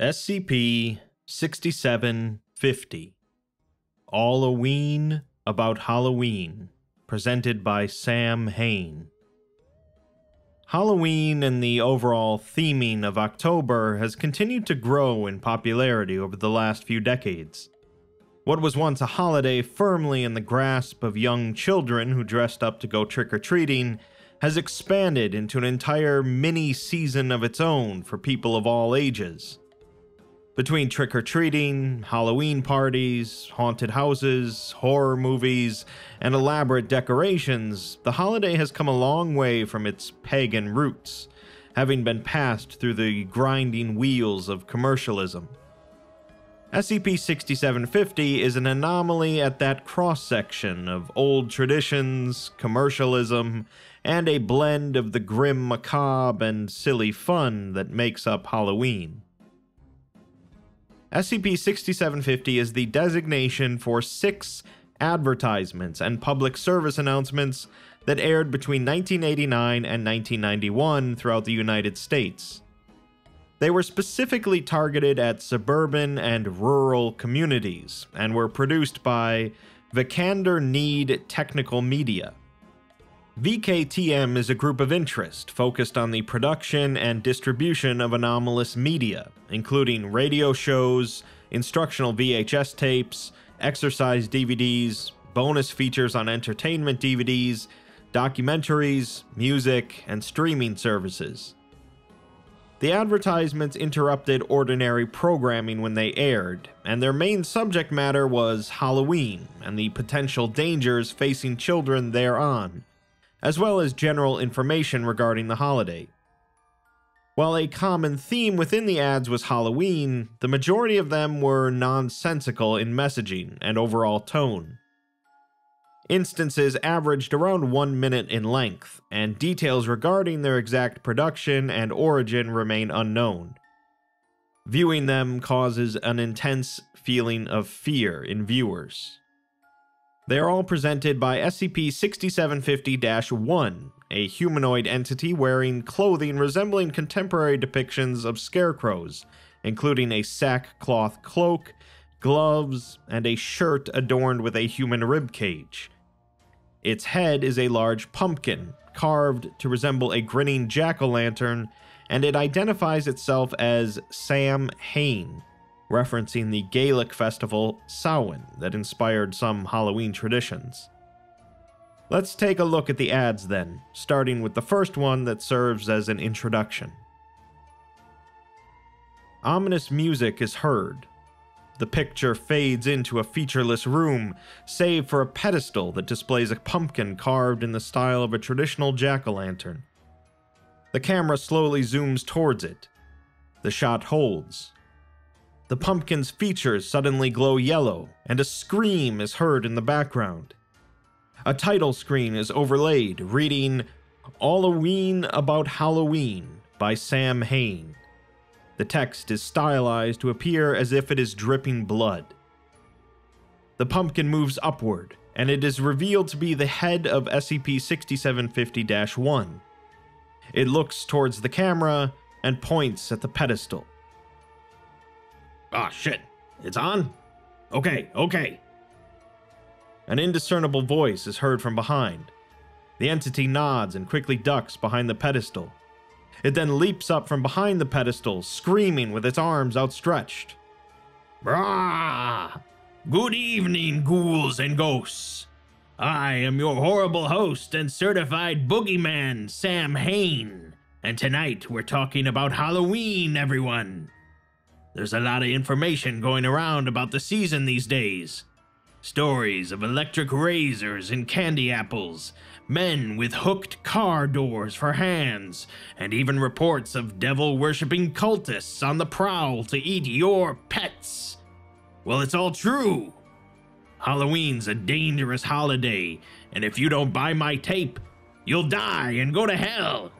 SCP 6750 All-O-Ween About Halloween, presented by Sam Hain. Halloween and the overall theming of October has continued to grow in popularity over the last few decades. What was once a holiday firmly in the grasp of young children who dressed up to go trick or treating has expanded into an entire mini season of its own for people of all ages. Between trick or treating, Halloween parties, haunted houses, horror movies, and elaborate decorations, the holiday has come a long way from its pagan roots, having been passed through the grinding wheels of commercialism. SCP 6750 is an anomaly at that cross section of old traditions, commercialism, and a blend of the grim macabre and silly fun that makes up Halloween. SCP 6750 is the designation for six advertisements and public service announcements that aired between 1989 and 1991 throughout the United States. They were specifically targeted at suburban and rural communities and were produced by Vikander-Kneed Technical Media. VKTM is a group of interest focused on the production and distribution of anomalous media, including radio shows, instructional VHS tapes, exercise DVDs, bonus features on entertainment DVDs, documentaries, music, and streaming services. The advertisements interrupted ordinary programming when they aired, and their main subject matter was Halloween and the potential dangers facing children thereon as well as general information regarding the holiday. While a common theme within the ads was Halloween, the majority of them were nonsensical in messaging and overall tone. Instances averaged around one minute in length, and details regarding their exact production and origin remain unknown. Viewing them causes an intense feeling of fear in viewers. They are all presented by SCP 6750 1, a humanoid entity wearing clothing resembling contemporary depictions of scarecrows, including a sackcloth cloak, gloves, and a shirt adorned with a human rib cage. Its head is a large pumpkin, carved to resemble a grinning jack o' lantern, and it identifies itself as Sam Hain, referencing the Gaelic festival Samhain that inspired some Halloween traditions. Let's take a look at the ads then, starting with the first one that serves as an introduction. Ominous music is heard. The picture fades into a featureless room, save for a pedestal that displays a pumpkin carved in the style of a traditional jack o' lantern. The camera slowly zooms towards it. The shot holds, the pumpkin's features suddenly glow yellow, and a scream is heard in the background. A title screen is overlaid, reading Halloween About Halloween by Sam Hain. The text is stylized to appear as if it is dripping blood. The pumpkin moves upward, and it is revealed to be the head of SCP 6750 1. It looks towards the camera and points at the pedestal. Ah, shit. It's on? Okay, okay. An indiscernible voice is heard from behind. The entity nods and quickly ducks behind the pedestal. It then leaps up from behind the pedestal, screaming with its arms outstretched. Brah! Good evening, ghouls and ghosts. I am your horrible host and certified boogeyman, Sam Hain. And tonight we're talking about Halloween, everyone. There's a lot of information going around about the season these days. Stories of electric razors and candy apples, men with hooked car doors for hands, and even reports of devil worshipping cultists on the prowl to eat your pets. Well, it's all true. Halloween's a dangerous holiday, and if you don't buy my tape, you'll die and go to hell.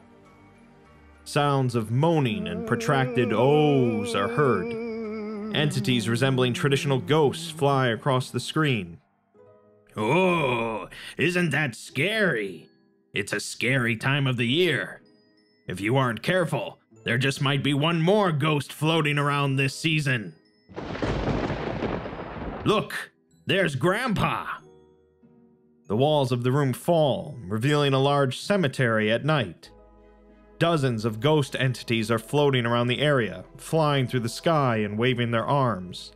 Sounds of moaning and protracted ohs are heard. Entities resembling traditional ghosts fly across the screen. Oh, isn't that scary? It's a scary time of the year. If you aren't careful, There just might be one more ghost floating around this season. Look, there's Grandpa. The walls of the room fall, revealing a large cemetery at night. Dozens of ghost entities are floating around the area, flying through the sky and waving their arms.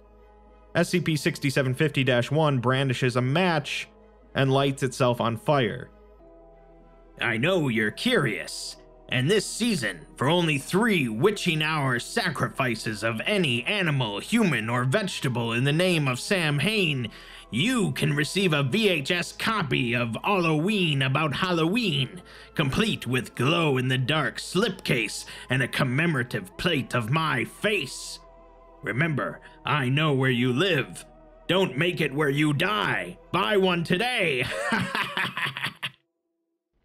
SCP 6750 1 brandishes a match and lights itself on fire. I know you're curious. And this season, for only three witching hour sacrifices of any animal, human, or vegetable in the name of Sam Hain, you can receive a VHS copy of Halloween About Halloween, complete with glow in the dark slipcase and a commemorative plate of my face. Remember, I know where you live. Don't make it where you die. Buy one today.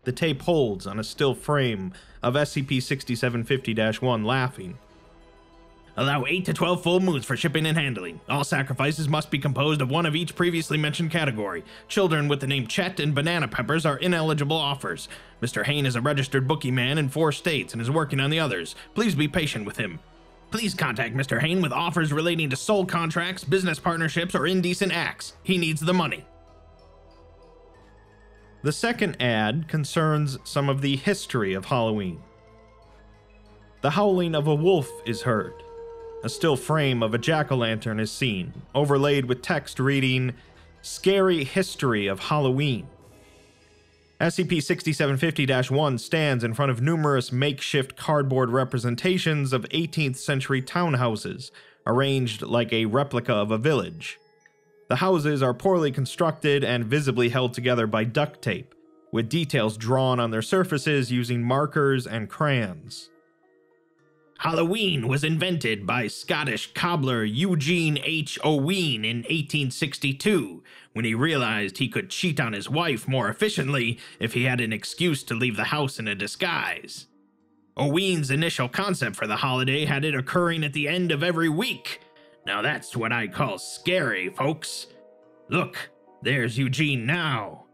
the tape holds on a still frame of SCP 6750 1 laughing. Allow 8 to 12 full moons for shipping and handling. All sacrifices must be composed of one of each previously mentioned category. Children with the name Chet and Banana Peppers are ineligible offers. Mr. Hain is a registered boogeyman in four states and is working on the others. Please be patient with him. Please contact Mr. Hain with offers relating to soul contracts, business partnerships, or indecent acts. He needs the money. The second ad concerns some of the history of Halloween. The howling of a wolf is heard. A still frame of a jack o' lantern is seen, overlaid with text reading, Scary History of Halloween. SCP 6750 1 stands in front of numerous makeshift cardboard representations of 18th century townhouses, arranged like a replica of a village. The houses are poorly constructed and visibly held together by duct tape, with details drawn on their surfaces using markers and crayons. Halloween was invented by Scottish cobbler Eugene H. Oween in 1862 when he realized he could cheat on his wife more efficiently if he had an excuse to leave the house in a disguise. Oween's initial concept for the holiday had it occurring at the end of every week. Now that's what I call scary, folks. Look, there's Eugene now.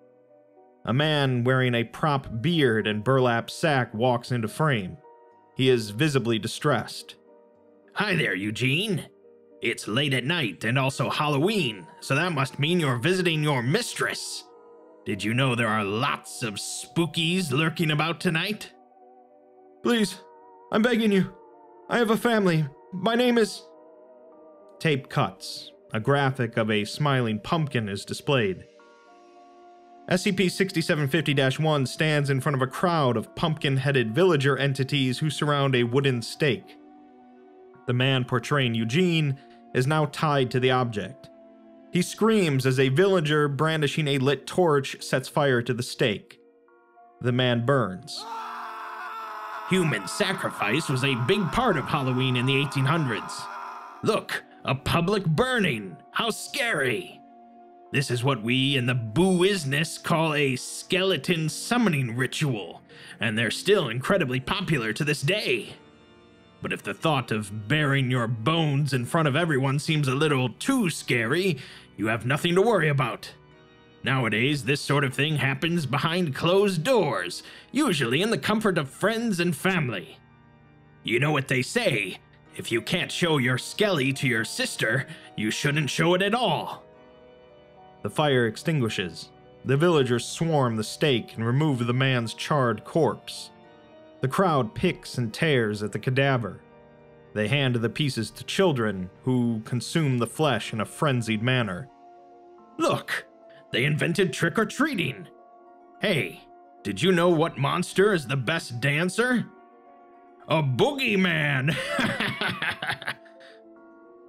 A man wearing a prop beard and burlap sack walks into frame. He is visibly distressed. Hi there, Eugene. It's late at night and also Halloween, so that must mean you're visiting your mistress. Did you know there are lots of spookies lurking about tonight? Please, I'm begging you. I have a family. My name is. Tape cuts. A graphic of a smiling pumpkin is displayed. SCP 6750 1 stands in front of a crowd of pumpkin headed villager entities who surround a wooden stake. The man portraying Eugene is now tied to the object. He screams as a villager brandishing a lit torch sets fire to the stake. The man burns. Human sacrifice was a big part of Halloween in the 1800s. Look, a public burning! How scary! This is what we in the booisness call a skeleton summoning ritual, and they're still incredibly popular to this day. But if the thought of burying your bones in front of everyone seems a little too scary, you have nothing to worry about. Nowadays, this sort of thing happens behind closed doors, usually in the comfort of friends and family. You know what they say if you can't show your skelly to your sister, you shouldn't show it at all. The fire extinguishes. The villagers swarm the stake and remove the man's charred corpse. The crowd picks and tears at the cadaver. They hand the pieces to children, who consume the flesh in a frenzied manner. Look! They invented trick or treating! Hey, did you know what monster is the best dancer? A boogeyman!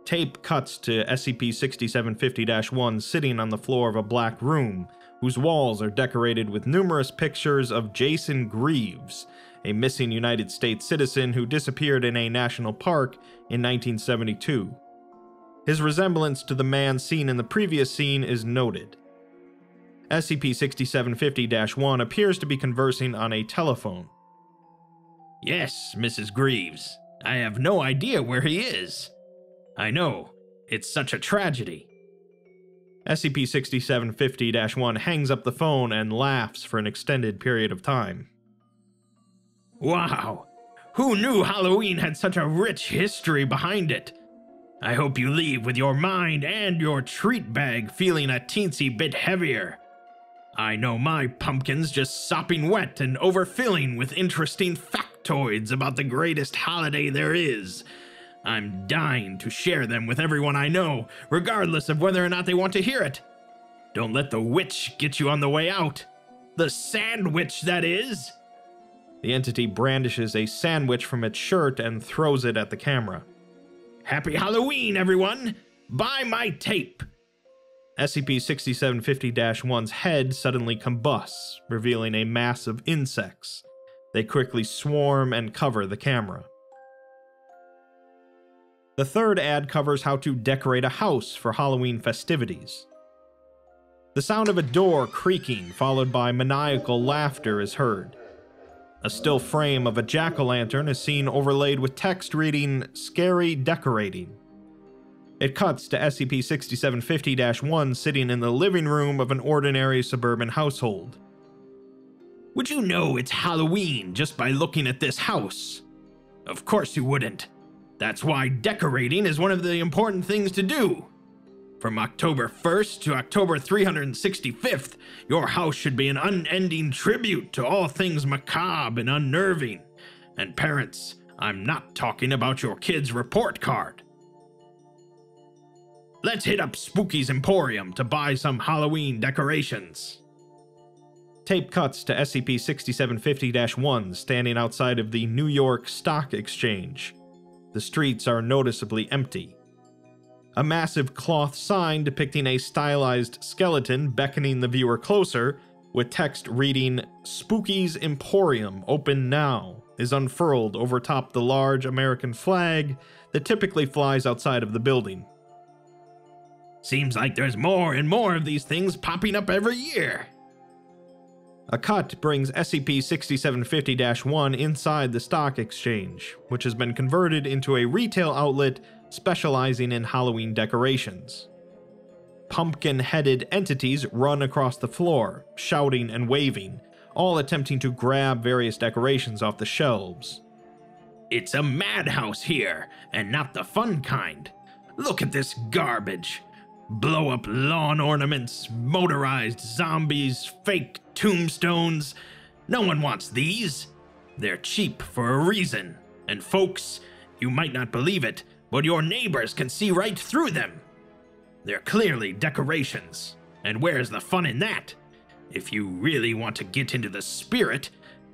Tape cuts to SCP 6750 1 sitting on the floor of a black room, whose walls are decorated with numerous pictures of Jason Greaves, a missing United States citizen who disappeared in a national park in 1972. His resemblance to the man seen in the previous scene is noted. SCP 6750 1 appears to be conversing on a telephone. Yes, Mrs. Greaves. I have no idea where he is. I know. It's such a tragedy. SCP 6750 1 hangs up the phone and laughs for an extended period of time. Wow! Who knew Halloween had such a rich history behind it? I hope you leave with your mind and your treat bag feeling a teensy bit heavier. I know my pumpkin's just sopping wet and overfilling with interesting factoids about the greatest holiday there is. I'm dying to share them with everyone I know, regardless of whether or not they want to hear it. Don't let the witch get you on the way out. The sandwich, that is. The entity brandishes a sandwich from its shirt and throws it at the camera. Happy Halloween, everyone! Buy my tape! SCP 6750 1's head suddenly combusts, revealing a mass of insects. They quickly swarm and cover the camera. The third ad covers how to decorate a house for Halloween festivities. The sound of a door creaking, followed by maniacal laughter, is heard. A still frame of a jack o' lantern is seen overlaid with text reading, Scary Decorating. It cuts to SCP 6750 1 sitting in the living room of an ordinary suburban household. Would you know it's Halloween just by looking at this house? Of course you wouldn't. That's why decorating is one of the important things to do. From October 1st to October 365th, your house should be an unending tribute to all things macabre and unnerving. And parents, I'm not talking about your kid's report card. Let's hit up Spooky's Emporium to buy some Halloween decorations. Tape cuts to SCP 6750 1 standing outside of the New York Stock Exchange. The streets are noticeably empty. A massive cloth sign depicting a stylized skeleton beckoning the viewer closer, with text reading, Spooky's Emporium, open now, is unfurled over top the large American flag that typically flies outside of the building. Seems like there's more and more of these things popping up every year. A cut brings SCP 6750 1 inside the stock exchange, which has been converted into a retail outlet specializing in Halloween decorations. Pumpkin headed entities run across the floor, shouting and waving, all attempting to grab various decorations off the shelves. It's a madhouse here, and not the fun kind. Look at this garbage blow up lawn ornaments, motorized zombies, fake tombstones. No one wants these. They're cheap for a reason. And folks, you might not believe it, but your neighbors can see right through them. They're clearly decorations. And where's the fun in that? If you really want to get into the spirit,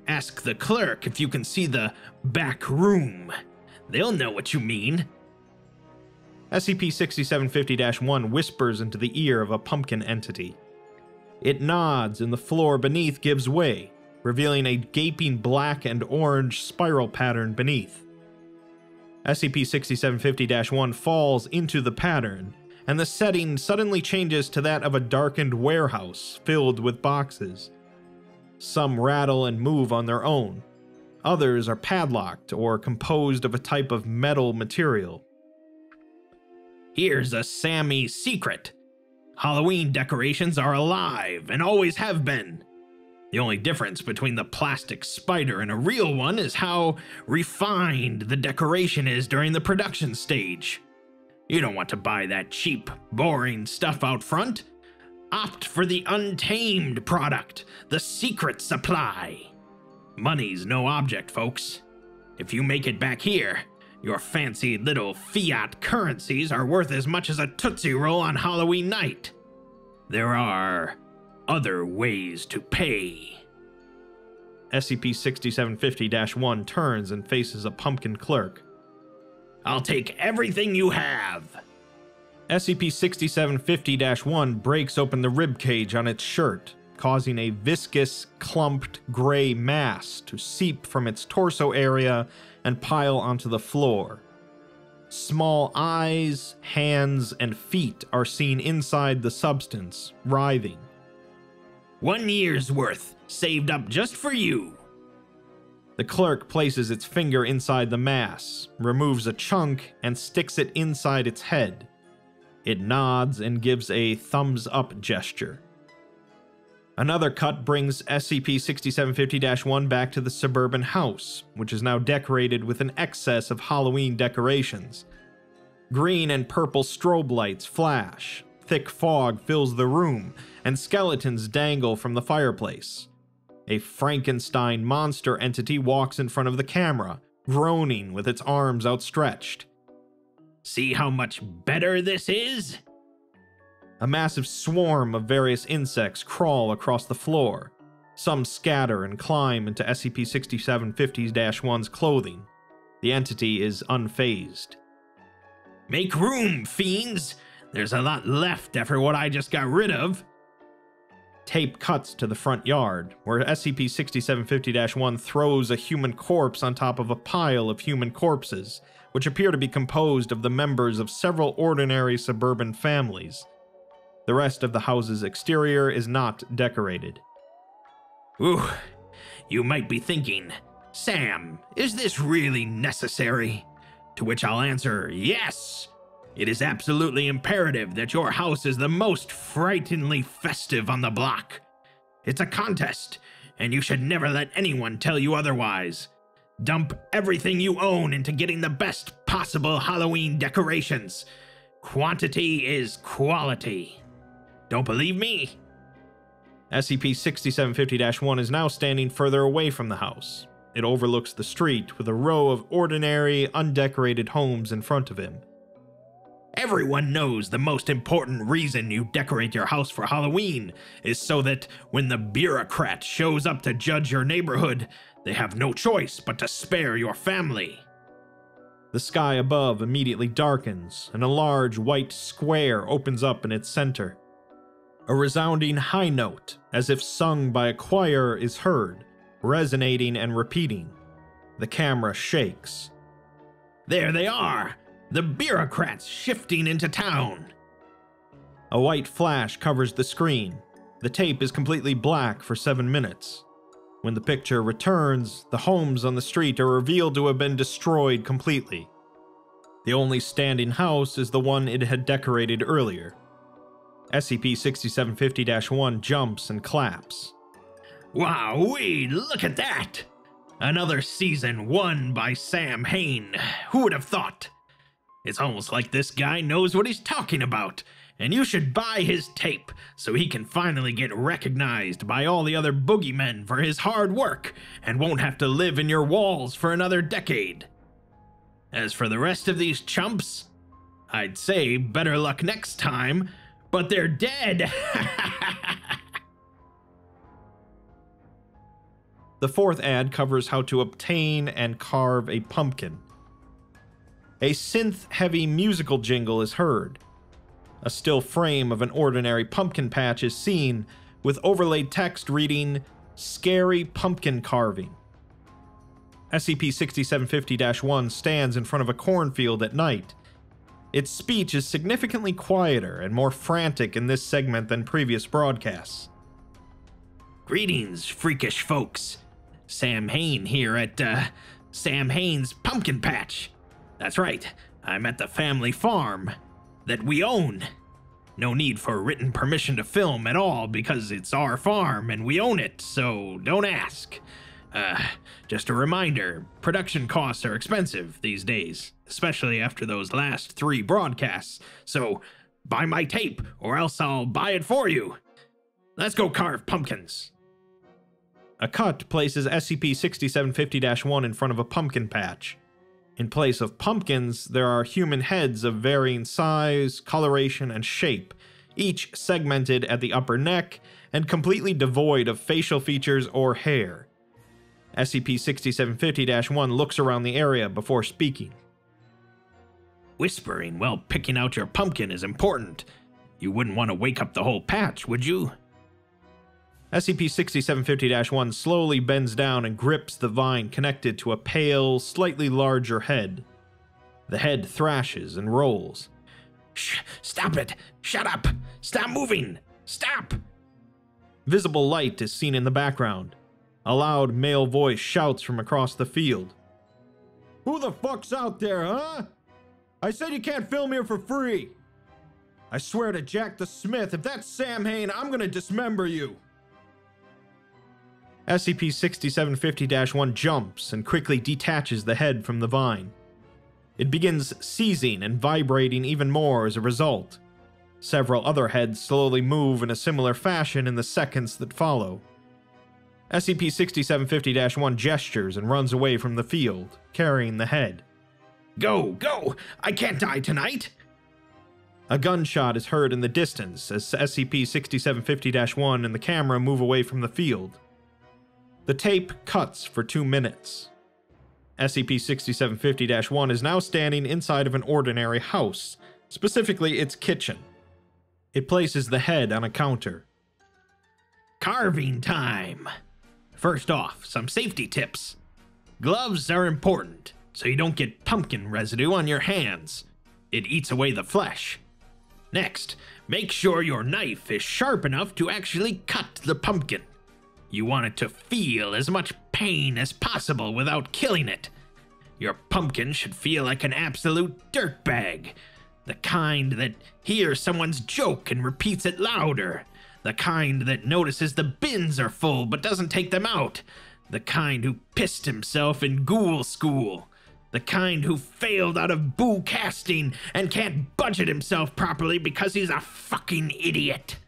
ask the clerk if you can see the back room. They'll know what you mean. SCP 6750 1 whispers into the ear of a pumpkin entity. It nods, and the floor beneath gives way, revealing a gaping black and orange spiral pattern beneath. SCP 6750 1 falls into the pattern, and the setting suddenly changes to that of a darkened warehouse filled with boxes. Some rattle and move on their own. Others are padlocked or composed of a type of metal material. Here's a Sammy secret Halloween decorations are alive and always have been. The only difference between the plastic spider and a real one is how refined the decoration is during the production stage. You don't want to buy that cheap, boring stuff out front. Opt for the untamed product, the secret supply. Money's no object, folks. If you make it back here, your fancy little fiat currencies are worth as much as a Tootsie Roll on Halloween night. There are other ways to pay. SCP 6750 1 turns and faces a pumpkin clerk. I'll take everything you have. SCP 6750 1 breaks open the rib cage on its shirt, causing a viscous, clumped gray mass to seep from its torso area and pile onto the floor. Small eyes, hands, and feet are seen inside the substance, writhing. One year's worth, saved up just for you. The clerk places its finger inside the mass, removes a chunk, and sticks it inside its head. It nods and gives a thumbs up gesture. Another cut brings SCP 6750 1 back to the suburban house, which is now decorated with an excess of Halloween decorations. Green and purple strobe lights flash, thick fog fills the room, and skeletons dangle from the fireplace. A Frankenstein monster entity walks in front of the camera, groaning with its arms outstretched. See how much better this is? A massive swarm of various insects crawl across the floor. Some scatter and climb into SCP 6750 1's clothing. The entity is unfazed. Make room, fiends! There's a lot left after what I just got rid of. Tape cuts to the front yard, where SCP 6750 1 throws a human corpse on top of a pile of human corpses, which appear to be composed of the members of several ordinary suburban families. The rest of the house's exterior is not decorated. Ooh, you might be thinking, Sam, is this really necessary? To which I'll answer, yes! It is absolutely imperative that your house is the most frighteningly festive on the block. It's a contest, and you should never let anyone tell you otherwise. Dump everything you own into getting the best possible Halloween decorations. Quantity is quality. Don't believe me? SCP 6750 1 is now standing further away from the house. It overlooks the street with a row of ordinary, undecorated homes in front of him. Everyone knows the most important reason you decorate your house for Halloween is so that when the bureaucrat shows up to judge your neighborhood, they have no choice but to spare your family. The sky above immediately darkens, and a large white square opens up in its center. A resounding high note, as if sung by a choir, is heard, resonating and repeating. The camera shakes. There they are! The bureaucrats shifting into town. A white flash covers the screen. The tape is completely black for seven minutes. When the picture returns, the homes on the street are revealed to have been destroyed completely. The only standing house is the one it had decorated earlier. SCP 6750 1 jumps and claps. Wow, we look at that! Another season won by Sam Hain. Who would have thought? It's almost like this guy knows what he's talking about, and you should buy his tape so he can finally get recognized by all the other boogeymen for his hard work and won't have to live in your walls for another decade. As for the rest of these chumps, I'd say better luck next time, but they're dead. the fourth ad covers how to obtain and carve a pumpkin a synth heavy musical jingle is heard. A still frame of an ordinary pumpkin patch is seen, with overlaid text reading, Scary Pumpkin Carving. SCP 6750 1 stands in front of a cornfield at night. Its speech is significantly quieter and more frantic in this segment than previous broadcasts. Greetings, freakish folks. Sam Hain here at, uh, Sam Hain's Pumpkin Patch. That's right, I'm at the family farm that we own. No need for written permission to film at all because it's our farm and we own it, so don't ask. Uh, just a reminder production costs are expensive these days, especially after those last three broadcasts, so buy my tape or else I'll buy it for you. Let's go carve pumpkins. A cut places SCP 6750 1 in front of a pumpkin patch. In place of pumpkins, there are human heads of varying size, coloration, and shape, each segmented at the upper neck and completely devoid of facial features or hair. SCP 6750 1 looks around the area before speaking. Whispering while picking out your pumpkin is important. You wouldn't want to wake up the whole patch, would you? SCP 6750 1 slowly bends down and grips the vine connected to a pale, slightly larger head. The head thrashes and rolls. Shh! Stop it! Shut up! Stop moving! Stop! Visible light is seen in the background. A loud male voice shouts from across the field. Who the fuck's out there, huh? I said you can't film here for free! I swear to Jack the Smith, if that's Sam Hain, I'm gonna dismember you! SCP 6750 1 jumps and quickly detaches the head from the vine. It begins seizing and vibrating even more as a result. Several other heads slowly move in a similar fashion in the seconds that follow. SCP 6750 1 gestures and runs away from the field, carrying the head. Go, go! I can't die tonight! A gunshot is heard in the distance as SCP 6750 1 and the camera move away from the field. The tape cuts for two minutes. SCP 6750 1 is now standing inside of an ordinary house, specifically its kitchen. It places the head on a counter. Carving time! First off, some safety tips. Gloves are important, so you don't get pumpkin residue on your hands. It eats away the flesh. Next, make sure your knife is sharp enough to actually cut the pumpkin. You want it to feel as much pain as possible without killing it. Your pumpkin should feel like an absolute dirtbag. The kind that hears someone's joke and repeats it louder. The kind that notices the bins are full but doesn't take them out. The kind who pissed himself in ghoul school. The kind who failed out of boo casting and can't budget himself properly because he's a fucking idiot.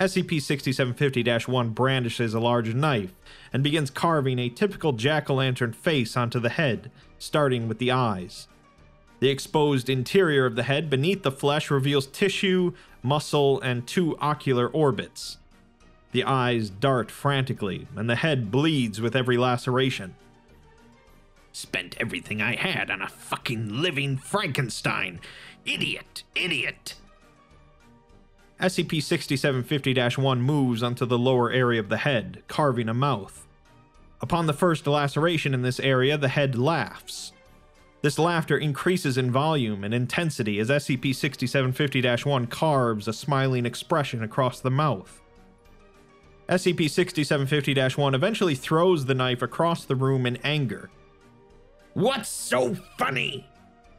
SCP 6750 1 brandishes a large knife and begins carving a typical jack o' lantern face onto the head, starting with the eyes. The exposed interior of the head beneath the flesh reveals tissue, muscle, and two ocular orbits. The eyes dart frantically, and the head bleeds with every laceration. Spent everything I had on a fucking living Frankenstein. Idiot, idiot. SCP 6750 1 moves onto the lower area of the head, carving a mouth. Upon the first laceration in this area, the head laughs. This laughter increases in volume and intensity as SCP 6750 1 carves a smiling expression across the mouth. SCP 6750 1 eventually throws the knife across the room in anger. What's so funny?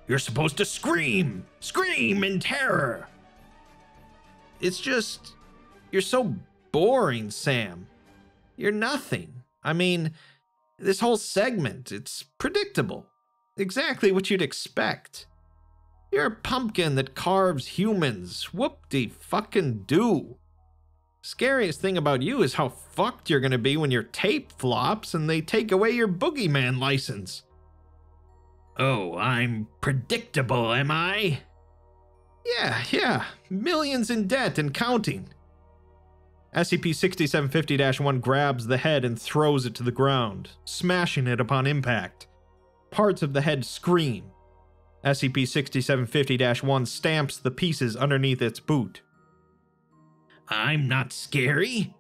You're supposed to scream! Scream in terror! It's just. You're so boring, Sam. You're nothing. I mean, this whole segment, it's predictable. Exactly what you'd expect. You're a pumpkin that carves humans. Whoop de fucking do. Scariest thing about you is how fucked you're gonna be when your tape flops and they take away your boogeyman license. Oh, I'm predictable, am I? Yeah, yeah. Millions in debt and counting. SCP 6750 1 grabs the head and throws it to the ground, smashing it upon impact. Parts of the head scream. SCP 6750 1 stamps the pieces underneath its boot. I'm not scary.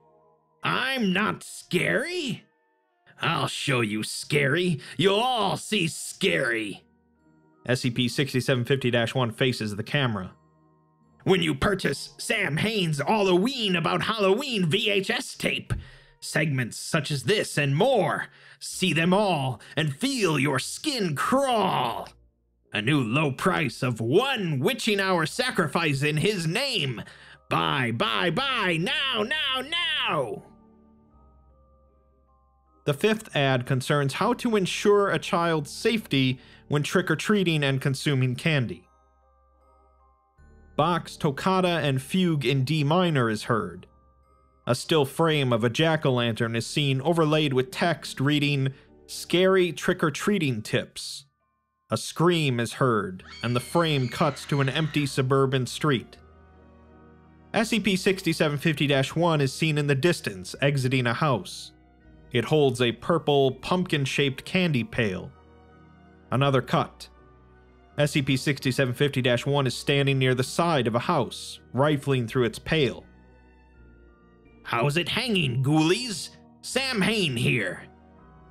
I'm not scary. I'll show you scary. You'll all see scary. SCP 6750 1 faces the camera. When you purchase Sam Hain's Halloween About Halloween VHS tape, segments such as this and more, see them all and feel your skin crawl. A new low price of one witching hour sacrifice in his name. Buy, buy, buy, now, now, now! The fifth ad concerns how to ensure a child's safety when trick or treating and consuming candy. Bach's Toccata and Fugue in D minor is heard. A still frame of a jack o' lantern is seen overlaid with text reading, Scary trick or treating tips. A scream is heard, and the frame cuts to an empty suburban street. SCP 6750 1 is seen in the distance exiting a house. It holds a purple, pumpkin shaped candy pail. Another cut. SCP 6750 1 is standing near the side of a house, rifling through its pail. How's it hanging, ghoulies? Sam Hain here.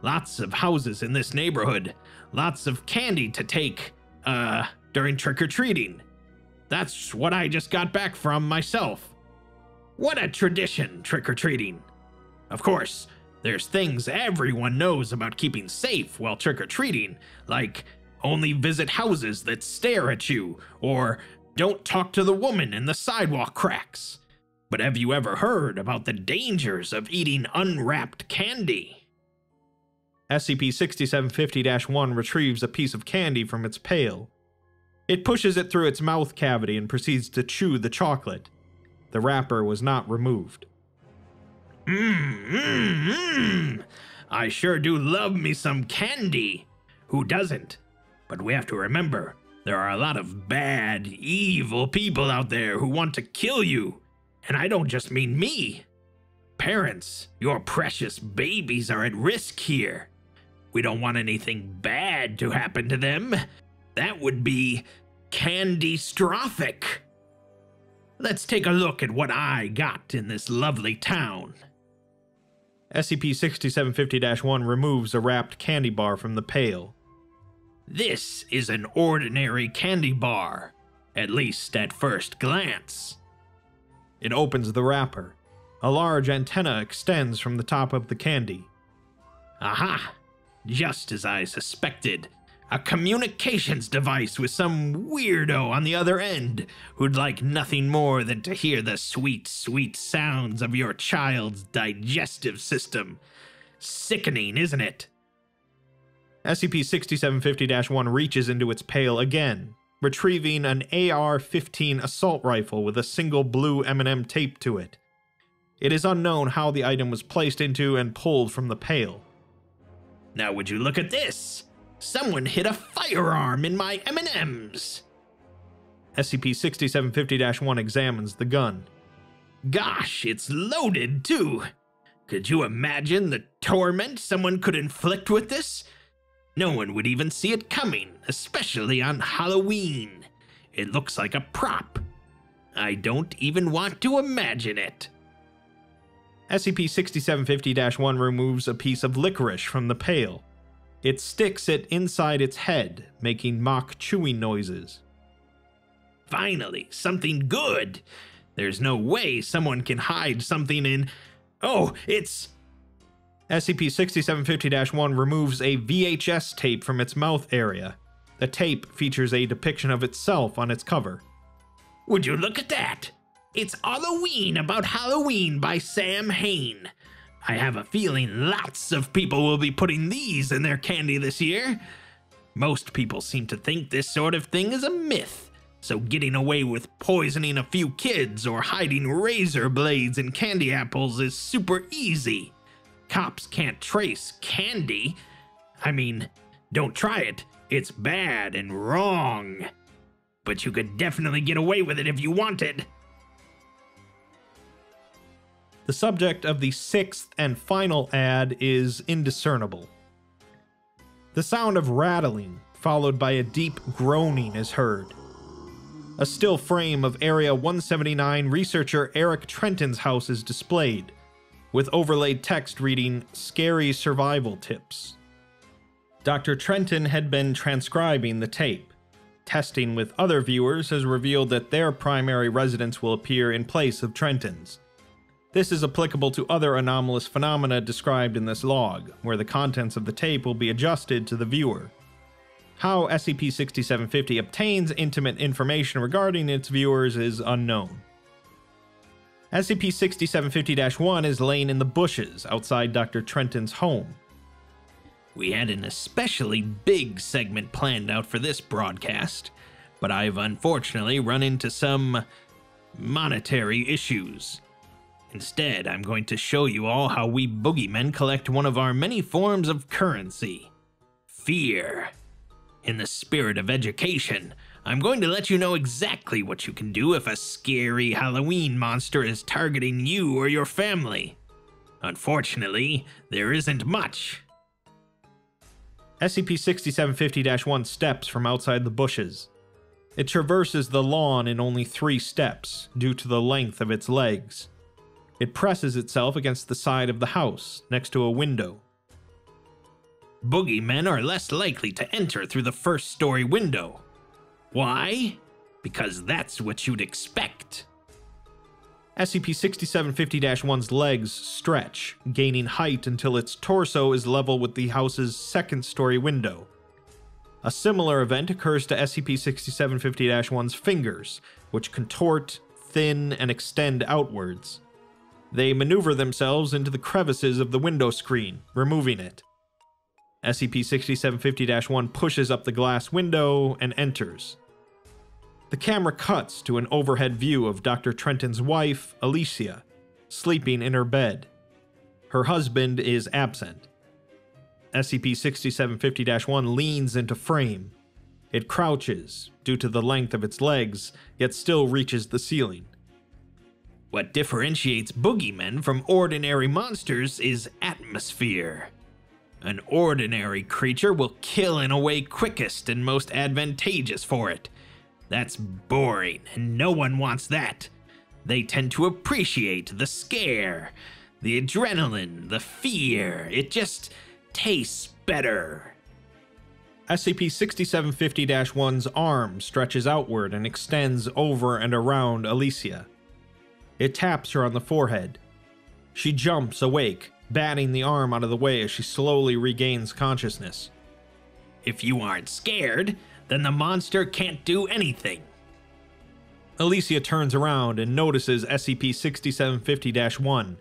Lots of houses in this neighborhood. Lots of candy to take, uh, during trick or treating. That's what I just got back from myself. What a tradition, trick or treating. Of course, there's things everyone knows about keeping safe while trick or treating, like only visit houses that stare at you, or don't talk to the woman in the sidewalk cracks. But have you ever heard about the dangers of eating unwrapped candy? SCP 6750 1 retrieves a piece of candy from its pail. It pushes it through its mouth cavity and proceeds to chew the chocolate. The wrapper was not removed. Mmm, mmm, mmm. I sure do love me some candy. Who doesn't? But we have to remember there are a lot of bad, evil people out there who want to kill you. And I don't just mean me. Parents, your precious babies are at risk here. We don't want anything bad to happen to them. That would be candy-strophic. Let's take a look at what I got in this lovely town. SCP 6750 1 removes a wrapped candy bar from the pail. This is an ordinary candy bar, at least at first glance. It opens the wrapper. A large antenna extends from the top of the candy. Aha! Just as I suspected. A communications device with some weirdo on the other end who'd like nothing more than to hear the sweet, sweet sounds of your child's digestive system. Sickening, isn't it? SCP 6750 1 reaches into its pail again, retrieving an AR 15 assault rifle with a single blue M&M taped to it. It is unknown how the item was placed into and pulled from the pail. Now would you look at this? Someone hid a firearm in my M&Ms. SCP-6750-1 examines the gun. Gosh, it's loaded too. Could you imagine the torment someone could inflict with this? No one would even see it coming, especially on Halloween. It looks like a prop. I don't even want to imagine it. SCP-6750-1 removes a piece of licorice from the pail. It sticks it inside its head, making mock chewing noises. Finally, something good! There's no way someone can hide something in... Oh, it's... SCP-6750-1 removes a VHS tape from its mouth area. The tape features a depiction of itself on its cover. Would you look at that? It's Halloween About Halloween by Sam Hain. I have a feeling lots of people will be putting these in their candy this year. Most people seem to think this sort of thing is a myth, so getting away with poisoning a few kids or hiding razor blades in candy apples is super easy. Cops can't trace candy. I mean, don't try it. It's bad and wrong. But you could definitely get away with it if you wanted. The subject of the sixth and final ad is indiscernible. The sound of rattling, followed by a deep groaning, is heard. A still frame of Area 179 researcher Eric Trenton's house is displayed, with overlaid text reading Scary Survival Tips. Dr. Trenton had been transcribing the tape. Testing with other viewers has revealed that their primary residence will appear in place of Trenton's. This is applicable to other anomalous phenomena described in this log, where the contents of the tape will be adjusted to the viewer. How SCP-6750 obtains intimate information regarding its viewers is unknown. SCP-6750-1 is laying in the bushes outside Dr. Trenton's home. We had an especially big segment planned out for this broadcast, but I've unfortunately run into some monetary issues. Instead, I'm going to show you all how we boogeymen collect one of our many forms of currency fear. In the spirit of education, I'm going to let you know exactly what you can do if a scary Halloween monster is targeting you or your family. Unfortunately, there isn't much. SCP 6750 1 steps from outside the bushes. It traverses the lawn in only three steps, due to the length of its legs. It presses itself against the side of the house, next to a window. Boogeymen are less likely to enter through the first story window. Why? Because that's what you'd expect. SCP 6750 1's legs stretch, gaining height until its torso is level with the house's second story window. A similar event occurs to SCP 6750 1's fingers, which contort, thin and extend outwards. They maneuver themselves into the crevices of the window screen, removing it. SCP 6750 1 pushes up the glass window and enters. The camera cuts to an overhead view of Dr. Trenton's wife, Alicia, sleeping in her bed. Her husband is absent. SCP 6750 1 leans into frame. It crouches, due to the length of its legs, yet still reaches the ceiling. What differentiates boogeymen from ordinary monsters is atmosphere. An ordinary creature will kill in a way quickest and most advantageous for it. That's boring, and no one wants that. They tend to appreciate the scare, the adrenaline, the fear. It just tastes better. SCP 6750 1's arm stretches outward and extends over and around Alicia. It taps her on the forehead. She jumps awake, batting the arm out of the way as she slowly regains consciousness. If you aren't scared, then the monster can't do anything. Alicia turns around and notices SCP 6750 1.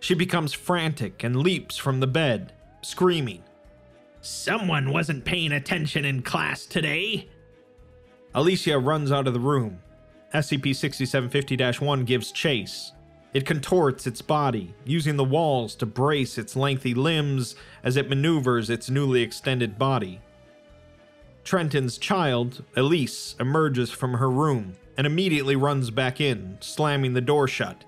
She becomes frantic and leaps from the bed, screaming. Someone wasn't paying attention in class today. Alicia runs out of the room. SCP 6750 1 gives chase, it contorts its body, using the walls to brace its lengthy limbs as it maneuvers its newly extended body. Trenton's child, Elise, emerges from her room and immediately runs back in, slamming the door shut.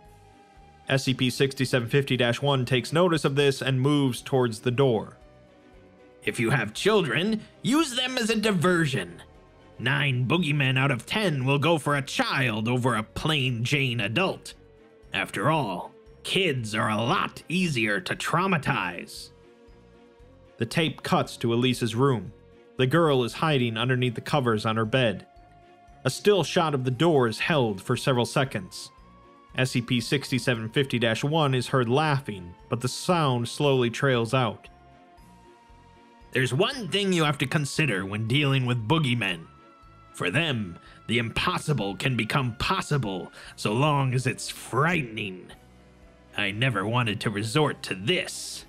SCP 6750 1 takes notice of this and moves towards the door. If you have children, use them as a diversion. Nine boogeymen out of ten will go for a child over a plain Jane adult. After all, kids are a lot easier to traumatize. The tape cuts to Elise's room. The girl is hiding underneath the covers on her bed. A still shot of the door is held for several seconds. SCP 6750 1 is heard laughing, but the sound slowly trails out. There's one thing you have to consider when dealing with boogeymen. For them, the impossible can become possible so long as it's frightening. I never wanted to resort to this.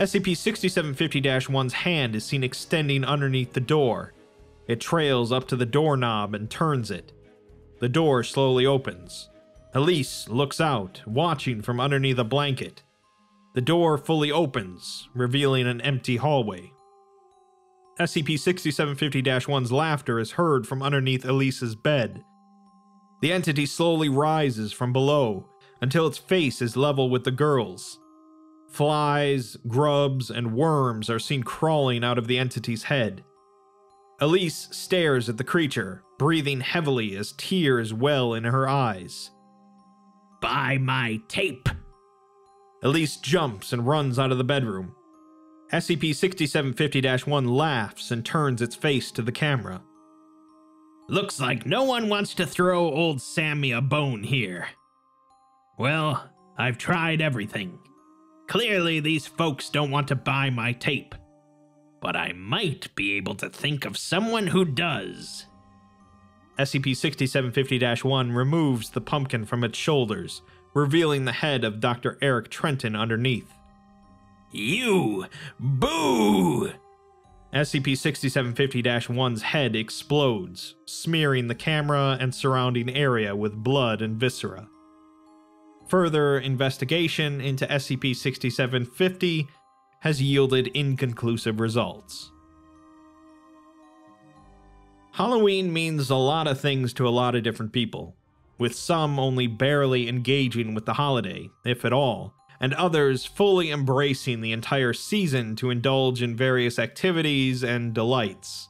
SCP 6750 1's hand is seen extending underneath the door. It trails up to the doorknob and turns it. The door slowly opens. Elise looks out, watching from underneath a blanket. The door fully opens, revealing an empty hallway. SCP 6750 1's laughter is heard from underneath Elise's bed. The entity slowly rises from below until its face is level with the girl's. Flies, grubs, and worms are seen crawling out of the entity's head. Elise stares at the creature, breathing heavily as tears well in her eyes. Buy my tape! Elise jumps and runs out of the bedroom. SCP 6750 1 laughs and turns its face to the camera. Looks like no one wants to throw old Sammy a bone here. Well, I've tried everything. Clearly, these folks don't want to buy my tape. But I might be able to think of someone who does. SCP 6750 1 removes the pumpkin from its shoulders, revealing the head of Dr. Eric Trenton underneath. You! Boo! SCP 6750 1's head explodes, smearing the camera and surrounding area with blood and viscera. Further investigation into SCP 6750 has yielded inconclusive results. Halloween means a lot of things to a lot of different people, with some only barely engaging with the holiday, if at all, and others fully embracing the entire season to indulge in various activities and delights.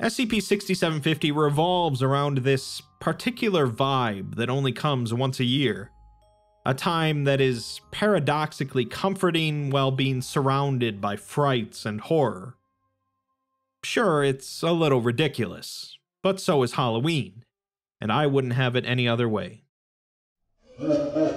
SCP 6750 revolves around this particular vibe that only comes once a year. A time that is paradoxically comforting while being surrounded by frights and horror. Sure, it's a little ridiculous, but so is Halloween, and I wouldn't have it any other way.